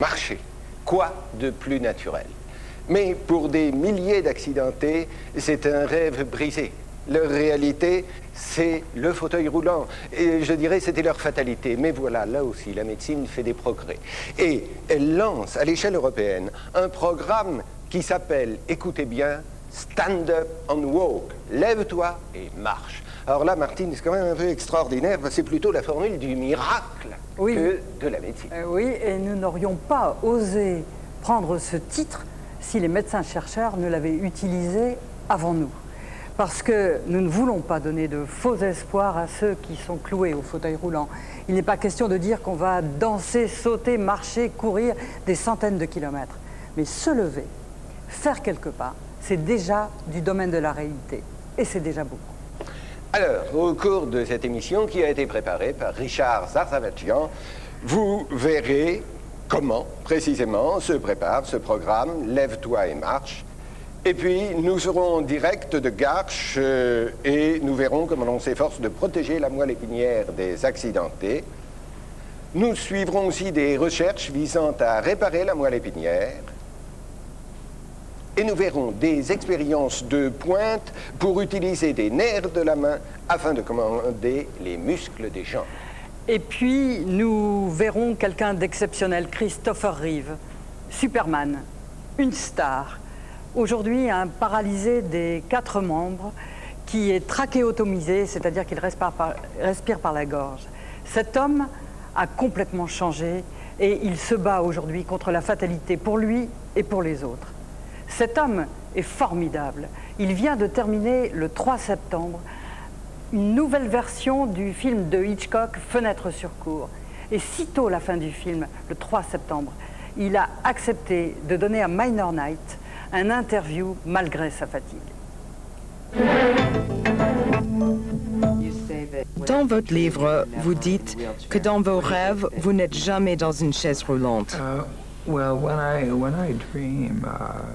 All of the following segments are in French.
Marcher. Quoi de plus naturel? Mais pour des milliers d'accidentés, c'est un rêve brisé. Leur réalité, c'est le fauteuil roulant. Et je dirais c'était leur fatalité. Mais voilà, là aussi, la médecine fait des progrès. Et elle lance à l'échelle européenne un programme qui s'appelle, écoutez bien, Stand Up and Walk. Lève-toi et marche. Alors là, Martine, c'est quand même un peu extraordinaire. C'est plutôt la formule du miracle que de la médecine. Euh, oui, et nous n'aurions pas osé prendre ce titre si les médecins-chercheurs ne l'avaient utilisé avant nous. Parce que nous ne voulons pas donner de faux espoirs à ceux qui sont cloués au fauteuil roulant. Il n'est pas question de dire qu'on va danser, sauter, marcher, courir des centaines de kilomètres. Mais se lever, faire quelques pas, c'est déjà du domaine de la réalité. Et c'est déjà beaucoup. Alors, au cours de cette émission qui a été préparée par Richard Zarzavatian, vous verrez comment précisément se prépare ce programme Lève-toi et marche. Et puis, nous serons en direct de Garches euh, et nous verrons comment on s'efforce de protéger la moelle épinière des accidentés. Nous suivrons aussi des recherches visant à réparer la moelle épinière et nous verrons des expériences de pointe pour utiliser des nerfs de la main afin de commander les muscles des jambes. Et puis, nous verrons quelqu'un d'exceptionnel, Christopher Reeve, Superman, une star. Aujourd'hui, un paralysé des quatre membres qui est trachéotomisé, c'est-à-dire qu'il respire respire par la gorge. Cet homme a complètement changé et il se bat aujourd'hui contre la fatalité pour lui et pour les autres. Cet homme est formidable. Il vient de terminer le 3 septembre une nouvelle version du film de Hitchcock, Fenêtre sur cour. Et sitôt la fin du film, le 3 septembre, il a accepté de donner à Minor Night un interview malgré sa fatigue. Dans votre livre, vous dites que dans vos rêves, vous n'êtes jamais dans une chaise roulante.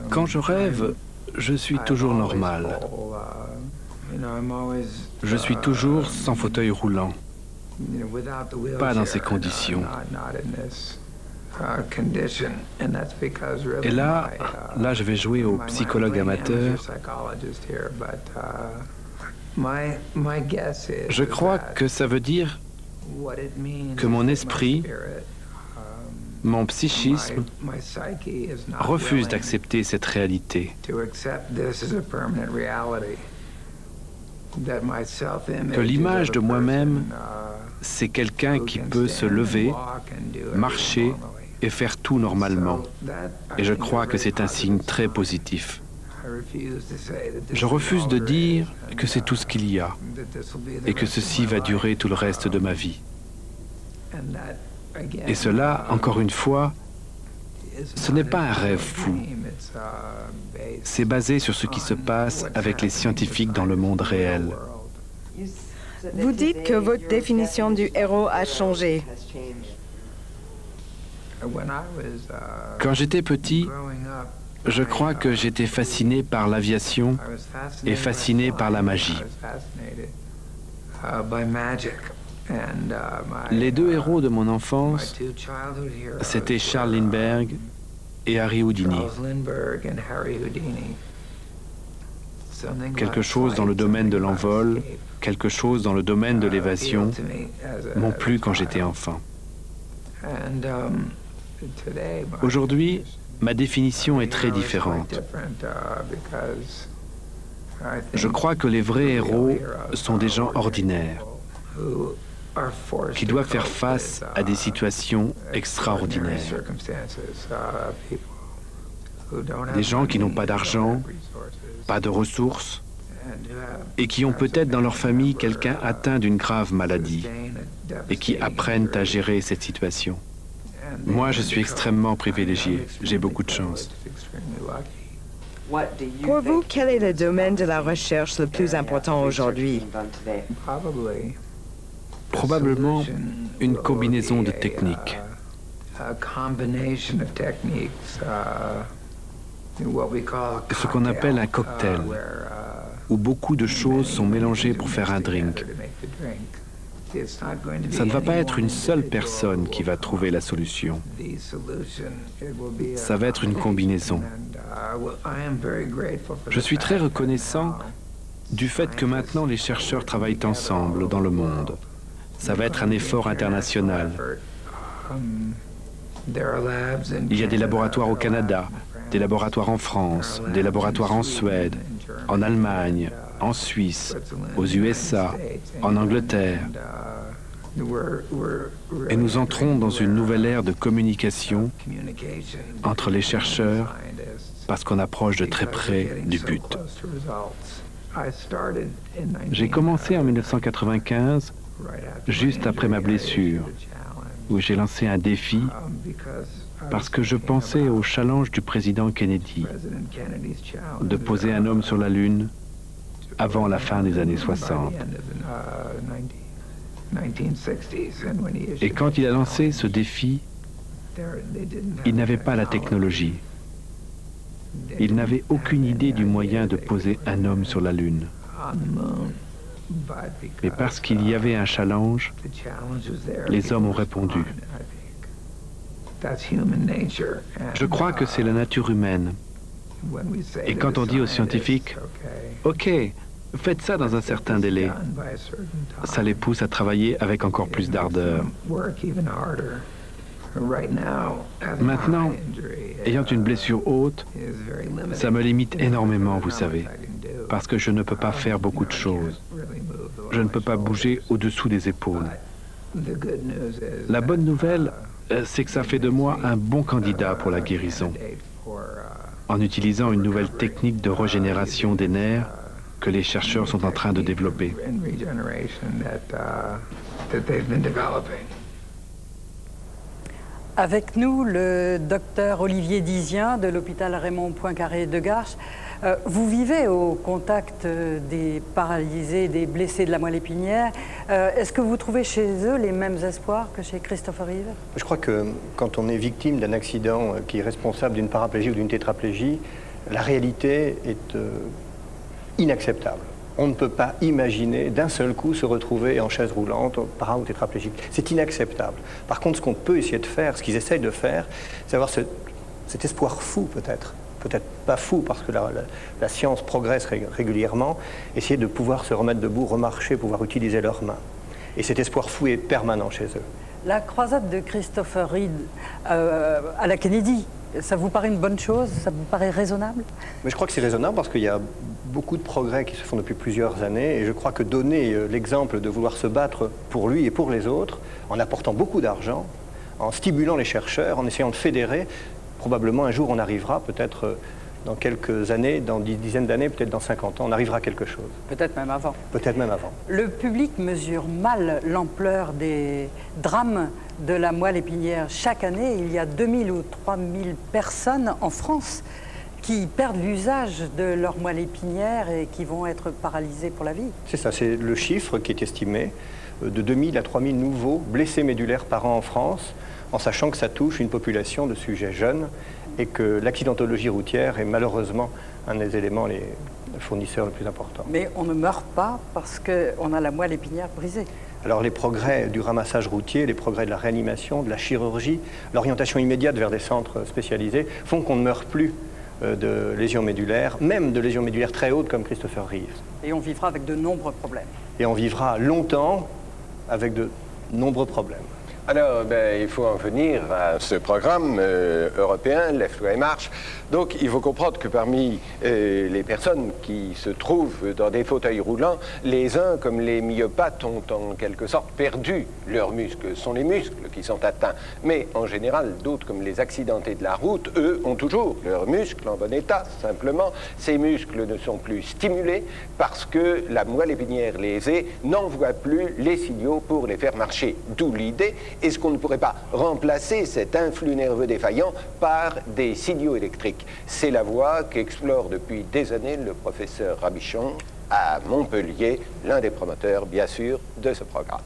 Quand je rêve, je suis toujours normal. Je suis toujours sans fauteuil roulant. Pas dans ces conditions. Et là, là, je vais jouer au psychologue amateur. Je crois que ça veut dire que mon esprit, mon psychisme refuse d'accepter cette réalité. Que l'image de moi-même, c'est quelqu'un qui peut se lever, marcher et faire tout normalement. Et je crois que c'est un signe très positif. Je refuse de dire que c'est tout ce qu'il y a et que ceci va durer tout le reste de ma vie. Et cela, encore une fois, ce n'est pas un rêve fou. C'est basé sur ce qui se passe avec les scientifiques dans le monde réel. Vous dites que votre définition du héros a changé. Quand j'étais petit, je crois que j'étais fasciné par l'aviation et fasciné par la magie. Les deux héros de mon enfance, c'était Charles Lindbergh et Harry Houdini. Quelque chose dans le domaine de l'envol, quelque chose dans le domaine de l'évasion m'ont plu quand j'étais enfant. Aujourd'hui, ma définition est très différente. Je crois que les vrais héros sont des gens ordinaires qui doivent faire face à des situations extraordinaires. Des gens qui n'ont pas d'argent, pas de ressources, et qui ont peut-être dans leur famille quelqu'un atteint d'une grave maladie, et qui apprennent à gérer cette situation. Moi, je suis extrêmement privilégié. J'ai beaucoup de chance. Pour vous, quel est le domaine de la recherche le plus important aujourd'hui? Probablement une combinaison de techniques. Ce qu'on appelle un cocktail, où beaucoup de choses sont mélangées pour faire un drink. Ça ne va pas être une seule personne qui va trouver la solution. Ça va être une combinaison. Je suis très reconnaissant du fait que maintenant les chercheurs travaillent ensemble dans le monde. Ça va être un effort international. Il y a des laboratoires au Canada, des laboratoires en France, des laboratoires en Suède, en Allemagne, en Suisse, aux USA, en Angleterre. Et nous entrons dans une nouvelle ère de communication entre les chercheurs parce qu'on approche de très près du but. J'ai commencé en 1995, juste après ma blessure, où j'ai lancé un défi parce que je pensais au challenge du président Kennedy de poser un homme sur la Lune avant la fin des années 60. Et quand il a lancé ce défi, il n'avait pas la technologie. Il n'avait aucune idée du moyen de poser un homme sur la Lune. Mais parce qu'il y avait un challenge, les hommes ont répondu. Je crois que c'est la nature humaine. Et quand on dit aux scientifiques, OK, faites ça dans un certain délai, ça les pousse à travailler avec encore plus d'ardeur. Maintenant, ayant une blessure haute, ça me limite énormément, vous savez, parce que je ne peux pas faire beaucoup de choses. Je ne peux pas bouger au-dessous des épaules. La bonne nouvelle, euh, c'est que ça fait de moi un bon candidat pour la guérison, en utilisant une nouvelle technique de régénération des nerfs que les chercheurs sont en train de développer. Avec nous, le docteur Olivier Dizien de l'hôpital Raymond Poincaré de Garches. Euh, vous vivez au contact des paralysés, des blessés de la moelle épinière. Euh, est-ce que vous trouvez chez eux les mêmes espoirs que chez Christophe Rive Je crois que quand on est victime d'un accident qui est responsable d'une paraplégie ou d'une tétraplégie, la réalité est euh, inacceptable on ne peut pas imaginer d'un seul coup se retrouver en chaise roulante, para ou tétraplégique. C'est inacceptable. Par contre, ce qu'on peut essayer de faire, ce qu'ils essayent de faire, c'est avoir cet espoir fou peut-être, peut-être pas fou parce que la, science progresse régulièrement, essayer de pouvoir se remettre debout, remarcher, pouvoir utiliser leurs mains. Et cet espoir fou est permanent chez eux. La croisade de Christopher Reed euh, à la Kennedy, ça vous paraît une bonne chose? Ça vous paraît raisonnable? Mais je crois que c'est raisonnable parce qu'il y a beaucoup de progrès qui se font depuis plusieurs années et je crois que donner euh, l'exemple de vouloir se battre pour lui et pour les autres, en apportant beaucoup d'argent, en stimulant les chercheurs, en essayant de fédérer, probablement un jour on arrivera peut-être euh, dans quelques années, dans dix dizaines d'années, peut-être dans 50 ans, on arrivera à quelque chose. Peut-être même avant. Peut-être même avant. Le public mesure mal l'ampleur des drames de la moelle épinière. Chaque année, il y a 2000 ou 3000 personnes en France qui perdent l'usage de leur moelle épinière et qui vont être paralysées pour la vie. C'est ça, c'est le chiffre qui est estimé euh, de 2000 à 3000 nouveaux blessés médulaires par an en France, en sachant que ça touche une population de sujets jeunes et que l'accidentologie routière est malheureusement un des éléments les fournisseurs les plus importants. Mais on ne meurt pas parce qu'on a la moelle épinière brisée. Alors les progrès du ramassage routier, les progrès de la réanimation, de la chirurgie, l'orientation immédiate vers des centres spécialisés font qu'on ne meurt plus euh, de lésions médulaires, même de lésions médulaires très hautes comme Christopher Reeves. Et on vivra avec de nombreux problèmes. Et on vivra longtemps avec de nombreux problèmes. Alors, ben, il faut en venir à ce programme euh, européen, Left Way March. Donc, il faut comprendre que parmi euh, les personnes qui se trouvent dans des fauteuils roulants, les uns, comme les myopathes, ont en quelque sorte perdu leurs muscles. Ce sont les muscles qui sont atteints. Mais en général, d'autres, comme les accidentés de la route, eux, ont toujours leurs muscles en bon état. Simplement, ces muscles ne sont plus stimulés parce que la moelle épinière lésée n'envoie plus les signaux pour les faire marcher. D'où l'idée est-ce qu'on ne pourrait pas remplacer cet influx nerveux défaillant par des signaux électriques? C'est la voie qu'explore depuis des années le professeur Rabichon à Montpellier, l'un des promoteurs, bien sûr, de ce programme.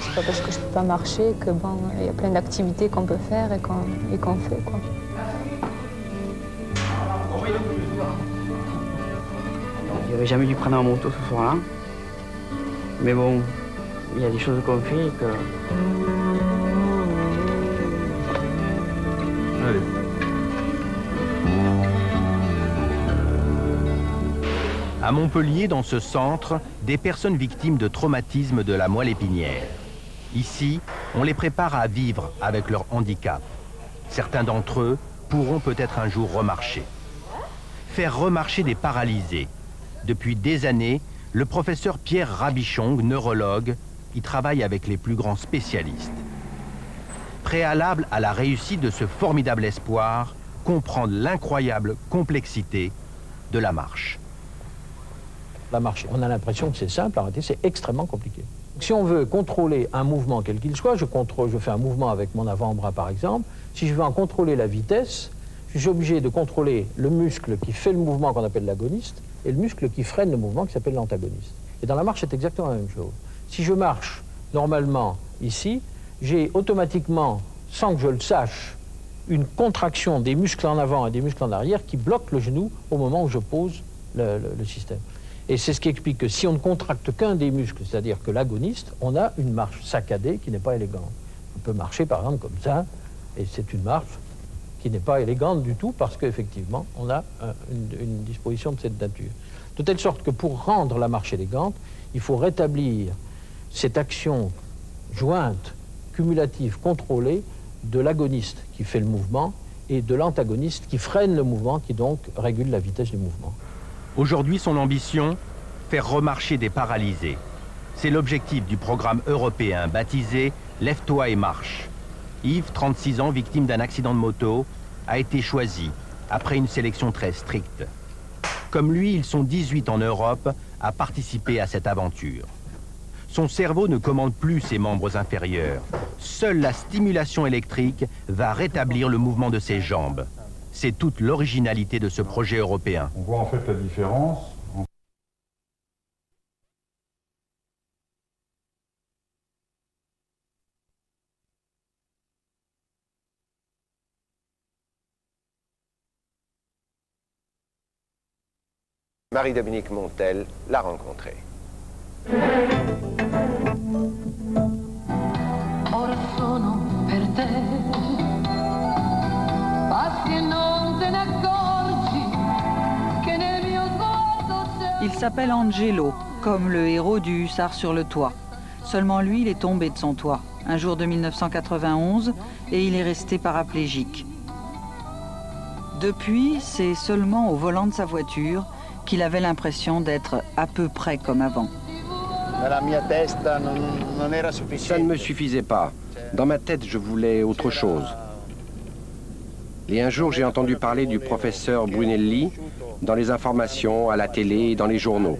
C'est pas parce que je peux pas marcher que y a plein d'activités qu'on peut faire et qu'on fait. J'aurais jamais dû prendre en moto ce soir-là. Mais bon, il y a des choses qu'on fait que... Allez. À Montpellier, dans ce centre, des personnes victimes de traumatisme de la moelle épinière. Ici, on les prépare à vivre avec leur handicap. Certains d'entre eux pourront peut-être un jour remarcher. Faire remarcher des paralysés. Depuis des années, le professeur Pierre Rabichong, neurologue, y travaille avec les plus grands spécialistes. Préalable à la réussite de ce formidable espoir, comprendre l'incroyable complexité de la marche. La marche, on a l'impression que c'est simple, arrêter, c'est extrêmement compliqué. Si on veut contrôler un mouvement quel qu'il soit, je, contrôle, je fais un mouvement avec mon avant-bras par exemple, si je veux en contrôler la vitesse, je suis obligé de contrôler le muscle qui fait le mouvement qu'on appelle l'agoniste et le muscle qui freine le mouvement qui s'appelle l'antagoniste. Et dans la marche, c'est exactement la même chose. Si je marche normalement ici, j'ai automatiquement, sans que je le sache, une contraction des muscles en avant et des muscles en arrière qui bloquent le genou au moment où je pose le, le système. Et c'est ce qui explique que si on ne contracte qu'un des muscles, c'est-à-dire que l'agoniste, on a une marche saccadée qui n'est pas élégante. On peut marcher par exemple comme ça, et c'est une marche qui n'est pas élégante du tout parce qu'effectivement, on a une, une, disposition de cette nature. De telle sorte que pour rendre la marche élégante, il faut rétablir cette action jointe, cumulative, contrôlée de l'agoniste qui fait le mouvement et de l'antagoniste qui freine le mouvement, qui donc régule la vitesse du mouvement. Aujourd'hui, son ambition Faire remarcher des paralysés. C'est l'objectif du programme européen baptisé Lève-toi et marche. Yves, 36 ans, victime d'un accident de moto, a été choisi après une sélection très stricte. Comme lui, ils sont 18 en Europe à participer à cette aventure. Son cerveau ne commande plus ses membres inférieurs. Seule la stimulation électrique va rétablir le mouvement de ses jambes. C'est toute l'originalité de ce projet européen. On voit en fait la différence. Marie-Dominique Montel l'a rencontré. Il s'appelle Angelo, comme le héros du hussard sur le toit. Seulement lui, il est tombé de son toit, un jour de 1991, et il est resté paraplégique. Depuis, c'est seulement au volant de sa voiture qu'il avait l'impression d'être à peu près comme avant. Ça ne me suffisait pas. Dans ma tête, je voulais autre chose. Et un jour, j'ai entendu parler du professeur Brunelli dans les informations, à la télé et dans les journaux.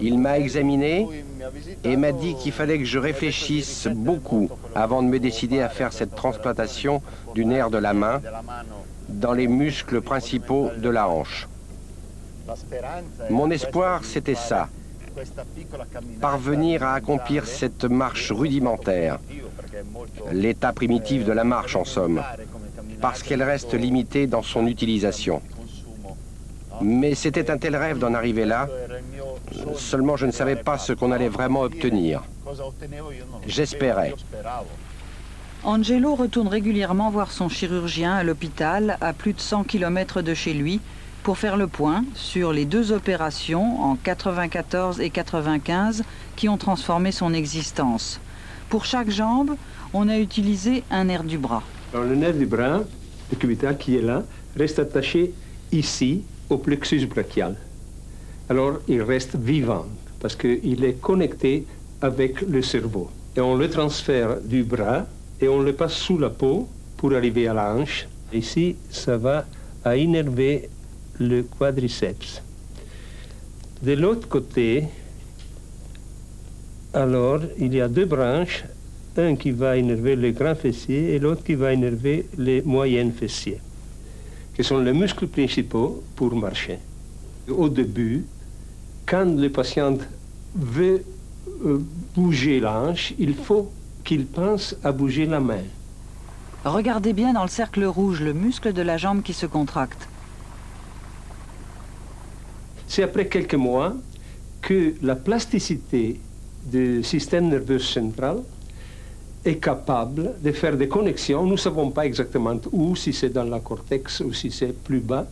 Il m'a examiné et m'a dit qu'il fallait que je réfléchisse beaucoup avant de me décider à faire cette transplantation du nerf de la main dans les muscles principaux de la hanche. Mon espoir, c'était ça, parvenir à accomplir cette marche rudimentaire, l'état primitif de la marche en somme, parce qu'elle reste limitée dans son utilisation. Mais c'était un tel rêve d'en arriver là, seulement je ne savais pas ce qu'on allait vraiment obtenir. J'espérais. Angelo retourne régulièrement voir son chirurgien à l'hôpital à plus de 100 km de chez lui pour faire le point sur les deux opérations en 94 et 95 qui ont transformé son existence. Pour chaque jambe, on a utilisé un nerf du bras. Alors, le nerf du bras, le cubital qui est là, reste attaché ici au plexus brachial. Alors il reste vivant parce qu'il est connecté avec le cerveau. Et on le transfère du bras et on le passe sous la peau pour arriver à la hanche. Ici, ça va à innerver le quadriceps. De l'autre côté, alors, il y a deux branches, un qui va innerver le grand fessier et l'autre qui va innerver les moyennes fessiers, qui sont les muscles principaux pour marcher. Au début, quand le patient veut euh, bouger la hanche, il faut qu'il pense à bouger la main. Regardez bien dans le cercle rouge le muscle de la jambe qui se contracte. C'est après quelques mois que la plasticité du système nerveux central est capable de faire des connexions, nous ne savons pas exactement où, si c'est dans la cortex ou si c'est plus bas,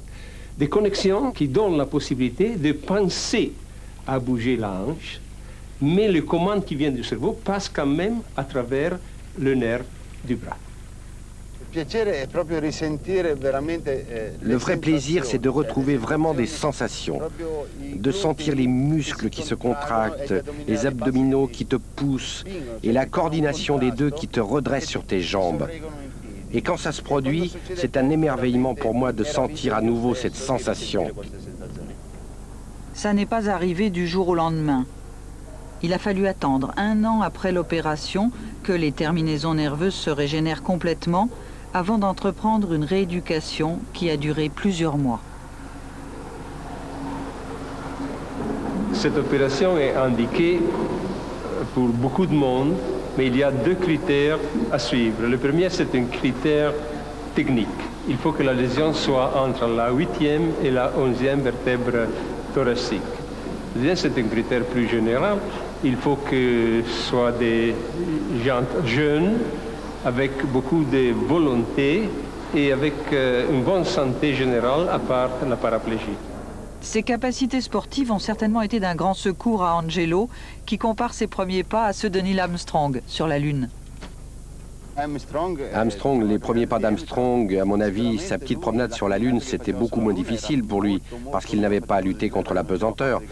des connexions qui donnent la possibilité de penser à bouger la hanche, mais les commandes qui viennent du cerveau passent quand même à travers le nerf du bras. Le vrai plaisir, c'est de retrouver vraiment des sensations, de sentir les muscles qui se contractent, les abdominaux qui te poussent et la coordination des deux qui te redresse sur tes jambes. Et quand ça se produit, c'est un émerveillement pour moi de sentir à nouveau cette sensation. Ça n'est pas arrivé du jour au lendemain. Il a fallu attendre un an après l'opération que les terminaisons nerveuses se régénèrent complètement avant d'entreprendre une rééducation qui a duré plusieurs mois. Cette opération est indiquée pour beaucoup de monde, mais il y a deux critères à suivre. Le premier, c'est un critère technique. Il faut que la lésion soit entre la huitième et la onzième vertèbre thoracique. Le deuxième, c'est un critère plus général. Il faut que ce soit des gens jeunes, avec beaucoup de volonté et avec euh, une bonne santé générale à part la paraplégie. Ses capacités sportives ont certainement été d'un grand secours à Angelo, qui compare ses premiers pas à ceux de Neil Armstrong sur la Lune. Armstrong, les premiers pas d'Armstrong, à mon avis, sa petite promenade sur la Lune, c'était beaucoup moins difficile pour lui, parce qu'il n'avait pas à lutter contre la pesanteur.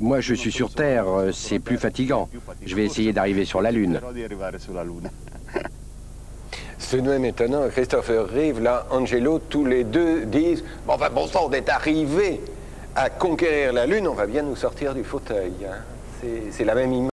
Moi, je suis sur Terre, c'est plus fatigant. Je vais essayer d'arriver sur la Lune. Même étonnant, Christopher Reeve, là, Angelo, tous les deux disent Bon, enfin, bon sang, on est arrivé à conquérir la Lune, on va bien nous sortir du fauteuil. Hein. C'est la même image.